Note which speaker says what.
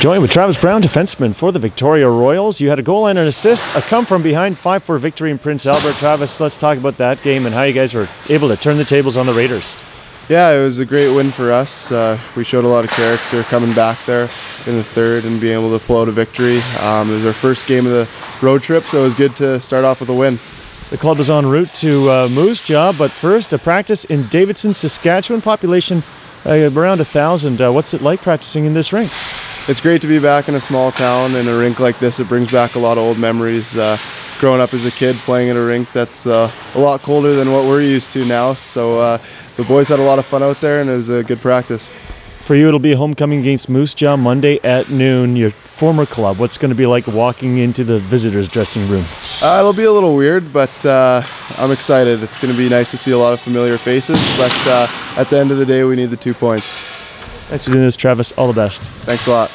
Speaker 1: Joined with Travis Brown, defenseman for the Victoria Royals. You had a goal and an assist, a come from behind 5 4 victory in Prince Albert. Travis, let's talk about that game and how you guys were able to turn the tables on the Raiders.
Speaker 2: Yeah, it was a great win for us. Uh, we showed a lot of character coming back there in the third and being able to pull out a victory. Um, it was our first game of the road trip, so it was good to start off with a win.
Speaker 1: The club is en route to uh, Moose Jaw, but first, a practice in Davidson, Saskatchewan, population uh, around a thousand. Uh, what's it like practicing in this rink?
Speaker 2: It's great to be back in a small town in a rink like this. It brings back a lot of old memories. Uh, growing up as a kid playing in a rink that's uh, a lot colder than what we're used to now. So uh, the boys had a lot of fun out there, and it was a good practice.
Speaker 1: For you, it'll be a homecoming against Moose Jaw Monday at noon. Your former club. What's going to be like walking into the visitors' dressing room?
Speaker 2: Uh, it'll be a little weird, but uh, I'm excited. It's going to be nice to see a lot of familiar faces. But uh, at the end of the day, we need the two points.
Speaker 1: Thanks for doing this, Travis. All the best.
Speaker 2: Thanks a lot.